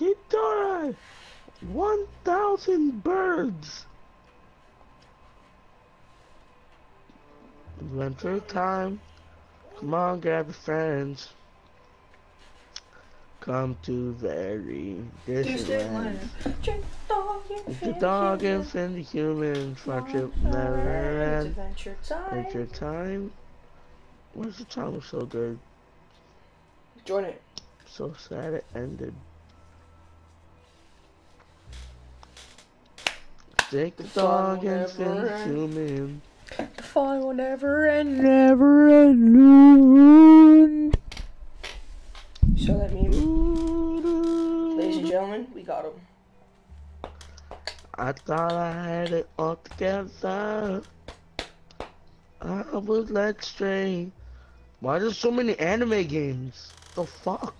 Chitara! 1,000 birds! Adventure time. Come on, grab your friends. Come to very distant land. The dog and Finn the human friendship never ends. Adventure time. Adventure time. Where's the time was so good? Join it. So sad it ended. Take the dog and Finn to me. The fun will never end, never end. So that means, ladies and gentlemen, we got him. I thought I had it all together. I was led stray. Why there's so many anime games? The fuck?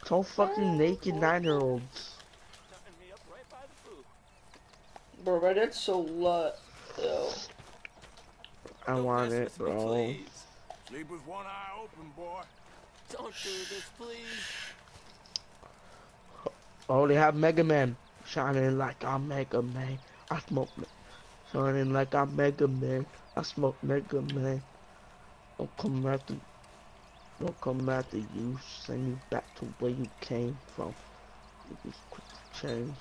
It's all fucking naked nine-year-olds. Bro, but that's so lut, though. I want it, bro. Sleep with one eye open, boy. Don't do this, please. Oh, they have Mega Man. Shining like I'm Mega Man. I smoke me. Shining like I'm Mega Man. I smoke Mega Man. Don't come after. Don't come after you. Send you back to where you came from. You just quick to change.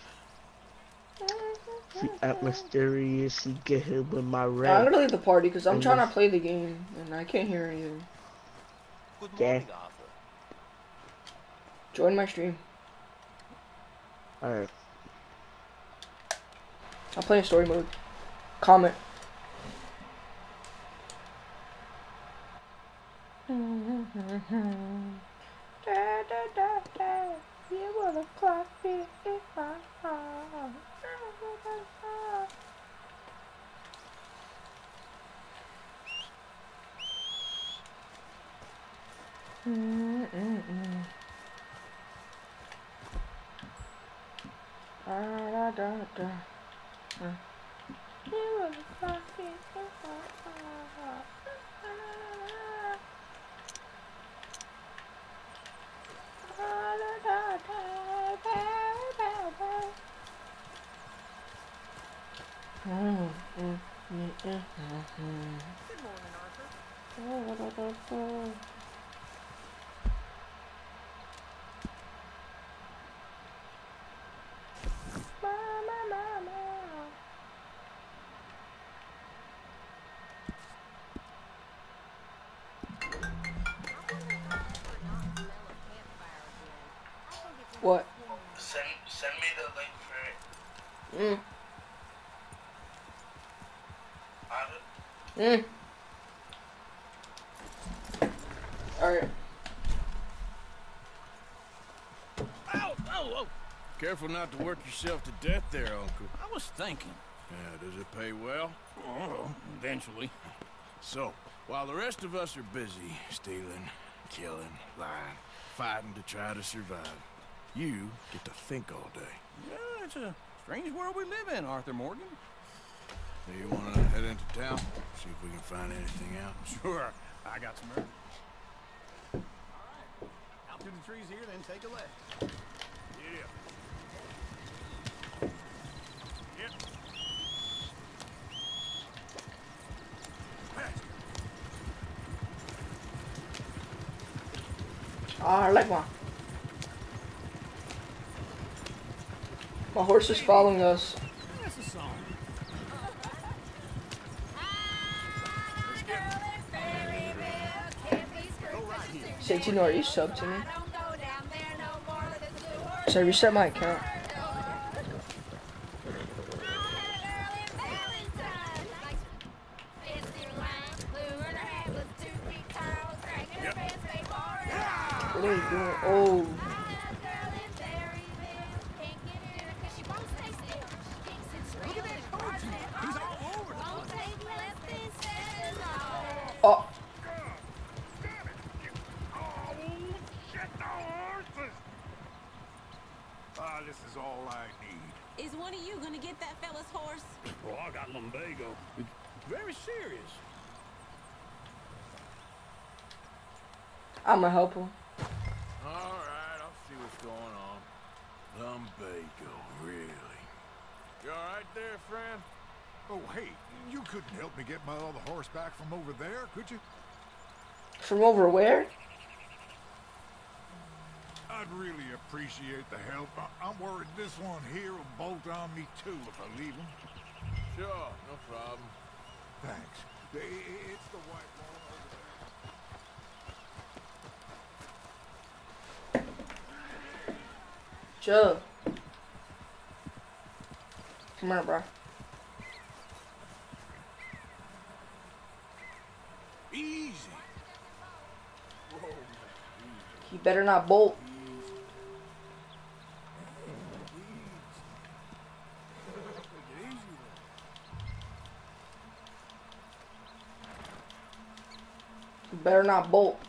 If you act mysterious, get hit with my rap I'm red. gonna leave the party because I'm And trying to play the game and I can't hear you. Good Yeah. morning, Arthur. Join my stream. Alright. I'm playing story mode. Comment. You wanna clock me in my heart. Mm -mm -mm. Da, da, da, da. Mm. You wanna clock me in my heart. What? Send, send me the link for it. Mm. Mm. Alright. Ow, ow, ow. Careful not to work yourself to death there, Uncle. I was thinking. Yeah, does it pay well? Oh, eventually. So, while the rest of us are busy stealing, killing, lying, fighting to try to survive, you get to think all day. Yeah, it's a strange world we live in, Arthur Morgan. Do you want to head into town? See if we can find anything out? Sure, I got some earth. All right, out through the trees here, then take a left. Yeah. Yep. Ah, I like one. My horse is following us. To know you sub to me. So I reset my account. I'ma help him. Alright, I'll see what's going on. Lumbago, really. You alright there, friend? Oh, hey, you couldn't help me get my other horse back from over there, could you? From over where? I'd really appreciate the help. I am worried this one here will bolt on me too if I leave him. Sure, no problem. Thanks. It's the white wall. Joe. Come here, bro. Easy. You better not bolt. Take it easy You better not bolt.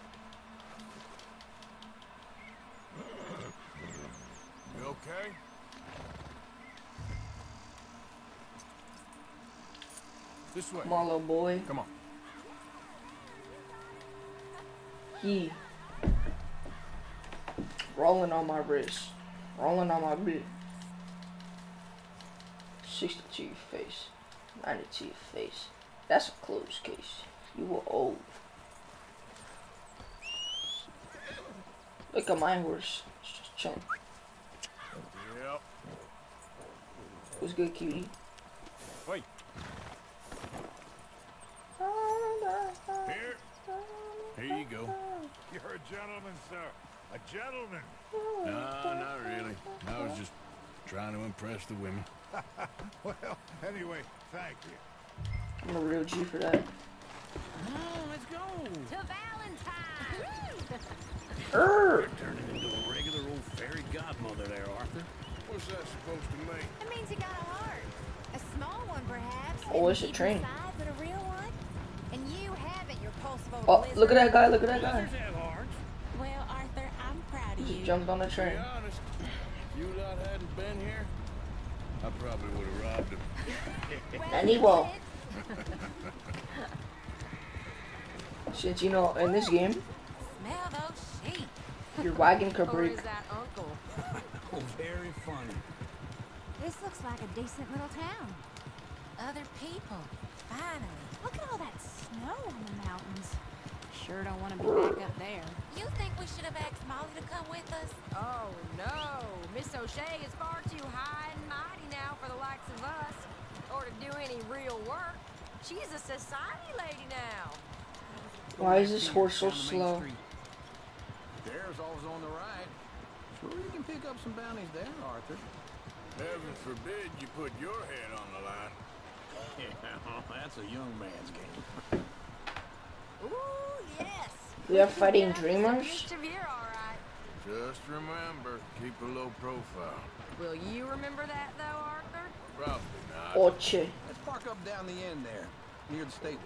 Way. Come on, little boy. Come on. He. Rolling on my wrist. Rolling on my wrist. 60 to your face. 90 to your face. That's a closed case. You were old. Look at my horse. It's just chilling. Yep. What's good, cutie? Wait. You're a gentleman, sir. A gentleman. No, not really. I was just trying to impress the women. Well, anyway, thank you. I'm a real G for that. Oh, let's go. To Valentine! Err! Turning into a regular old fairy godmother there, Arthur. What's that supposed to mean? It means you got a heart. A small one, perhaps. Oh, it's a train. inside, But a real one? And you haven't, your pulse of Oh, look at that guy, look at that guy. Jumped on the To train. be honest, if you lot hadn't been here, I probably would have robbed him. And he you will. did. Since you know, in this game, Smell those sheep. your wagon could Or break. is that uncle? Oh, very funny. This looks like a decent little town. Other people. Finally. Look at all that snow on the mountains. Sure don't want to be back up there. You think we should have asked Molly to come with us? Oh no, Miss O'Shea is far too high and mighty now for the likes of us, or to do any real work. She's a society lady now. Why is this horse so Down the main slow? There's always on the right. Sure you can pick up some bounties there, Arthur. Heaven forbid you put your head on the line. Yeah, that's a young man's game. Ooh, yes. We are fighting dreamers? Mischief here. Just remember, keep a low profile. Will you remember that, though, Arthur? Probably not. Oh, Oche. Let's park up down the end there, near the stables.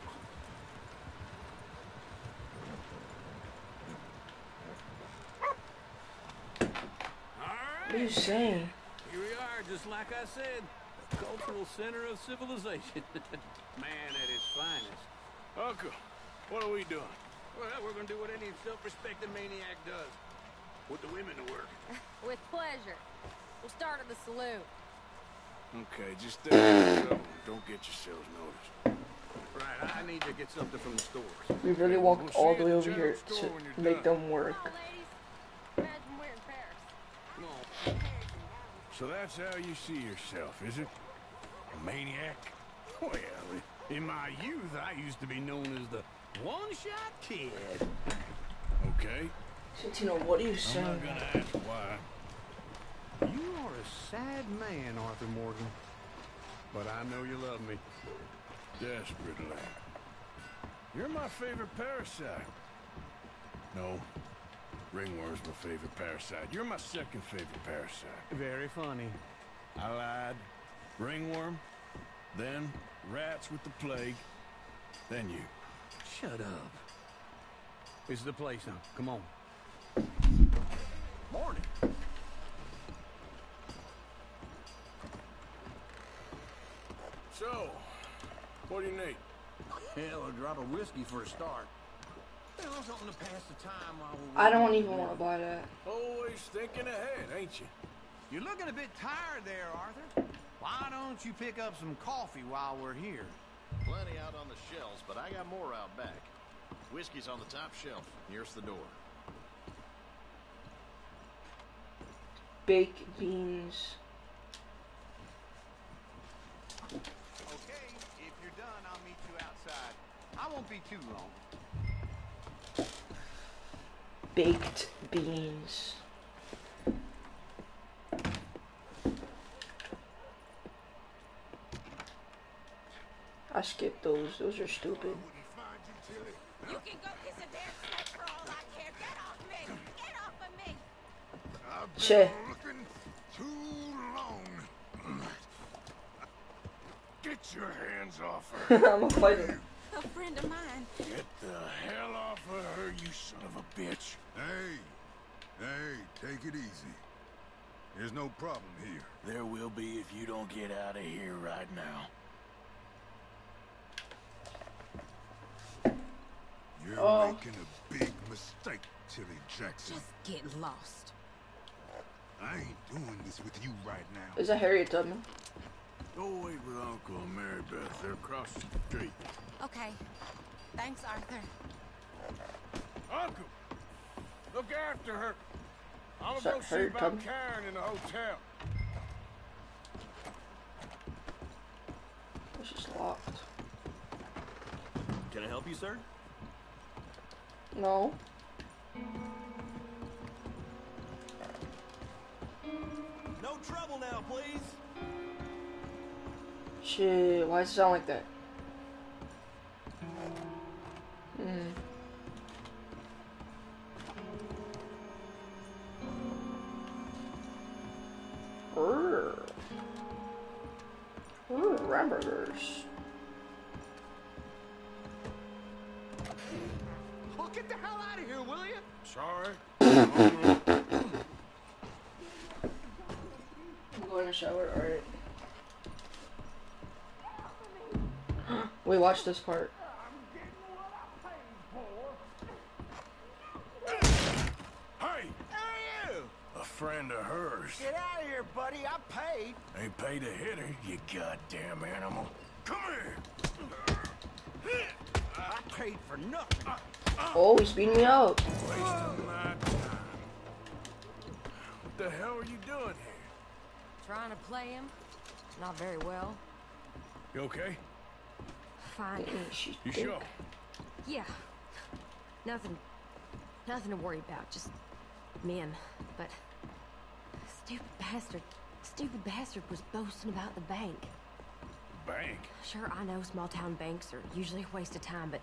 What are you saying? Here we are, just like I said. The cultural center of civilization. Man at his finest. Uncle, what are we doing? Well, we're gonna do what any self-respecting maniac does. Put the women to work. With pleasure. We'll start at the saloon. Okay, just stay don't get yourselves noticed. Right, I need to get something from the stores. We really walked all the way over here to make them work. Come on, ladies. Imagine we're in Paris. Come on. So that's how you see yourself, is it? A maniac? Well, in my youth, I used to be known as the one-shot kid. Okay, Santino, what are you I'm not gonna ask why. You are a sad man, Arthur Morgan. But I know you love me. Desperately. You're my favorite parasite. No, ringworm's my favorite parasite. You're my second favorite parasite. Very funny. I lied. Ringworm, then rats with the plague, then you. Shut up. This is the place now. Come on. Morning. So, what do you need? Hell, a drop of whiskey for a start. You something to pass the time while we're I don't even want to buy that. Always thinking ahead, ain't you? You're looking a bit tired there, Arthur. Why don't you pick up some coffee while we're here? Plenty out on the shelves, but I got more out back. Whiskey's on the top shelf, nearest the door. Baked beans. Okay, if you're done, I'll meet you outside. I won't be too long. Baked beans. I skipped those. Those are stupid. You can go kiss a damn snake for all I care. Get off me! Get off of me! I've been Che. looking too long. Get your hands off her. I'm a fighter. A friend of mine. Get the hell off of her, you son of a bitch. Hey, hey, take it easy. There's no problem here. There will be if you don't get out of here right now. You're Oh. making a big mistake, Tilly Jackson. Just get lost. I ain't doing this with you right now. Is that Harriet Tubman? Go wait with Uncle and Mary Beth. They're across the street. Okay. Thanks, Arthur. Uncle! Look after her. I'm Is gonna go see about Tubman? Karen in the hotel. It's just locked. Can I help you, sir? No. No trouble now, please. Shit, why does it sound like that? Hmm. Urgh. Ooh, hamburgers. Oh, get the hell out of here, will you? Sorry. I'm going to shower, alright. we watch this part. Hey! Hey, you! A friend of hers. Get out of here, buddy. I paid. Ain't paid to hit her, you goddamn animal. Come here! I paid for nothing. Oh, he's beating me up. Wasting my time. What the hell are you doing here? Trying to play him? Not very well. You okay? Fine. She's You sure? Yeah. Nothing. Nothing to worry about. Just men. But stupid bastard. Stupid bastard was boasting about the bank. Bank. Sure, I know small town banks are usually a waste of time, but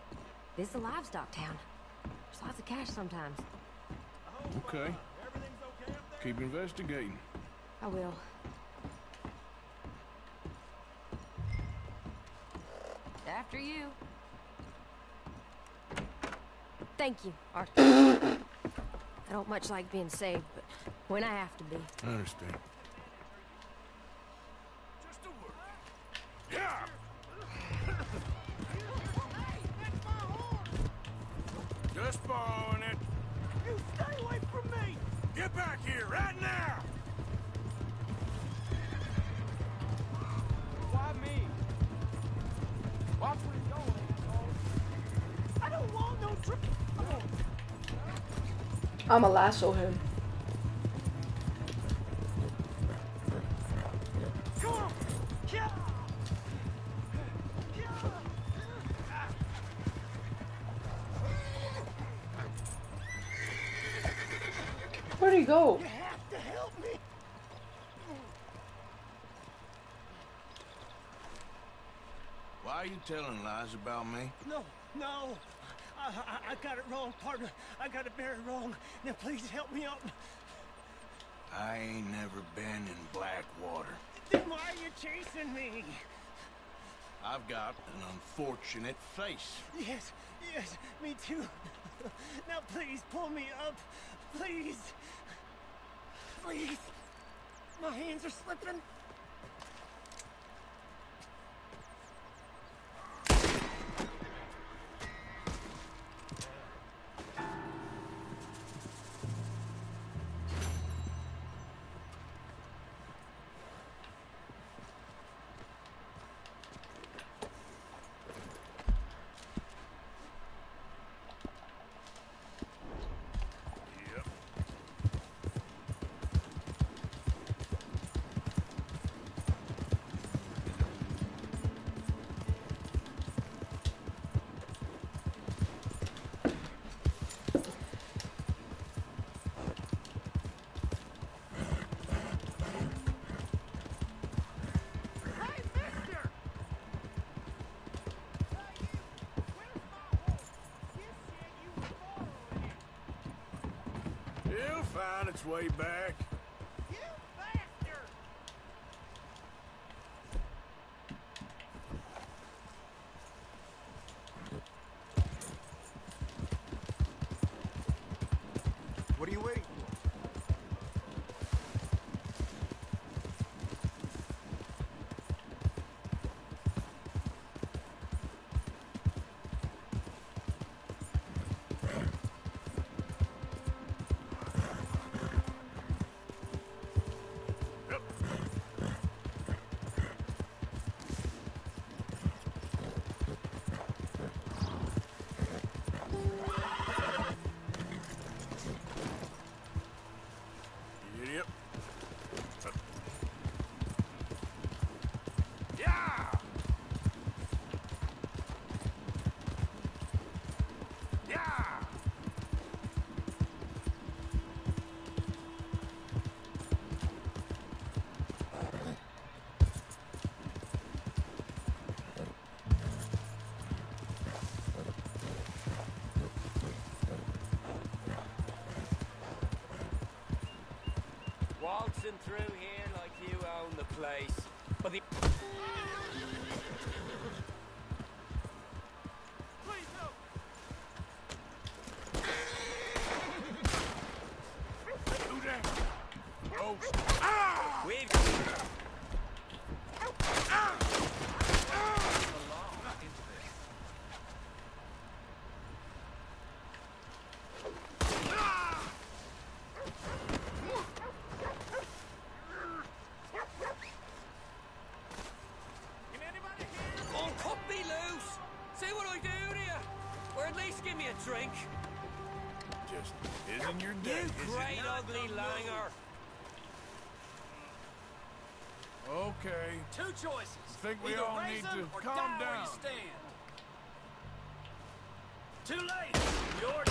this is a livestock town. There's lots of cash sometimes. Okay. Keep investigating. I will. After you. Thank you, Arthur. I don't much like being saved, but when I have to be. I understand. I'ma lasso him. Come on! Yeah! Where'd he go? You have to help me! Why are you telling lies about me? No, no. I, I, got it wrong, partner. I got it very wrong. Now please help me out. I ain't never been in Blackwater. Then why are you chasing me? I've got an unfortunate face. Yes, yes, me too. Now please pull me up. Please. Please. My hands are slipping. It'll find its way back. Waltzing through here like you own the place. But the just isn't your day, You great ugly langer. Okay. Two choices. I Think we Either all need to calm down. Too late.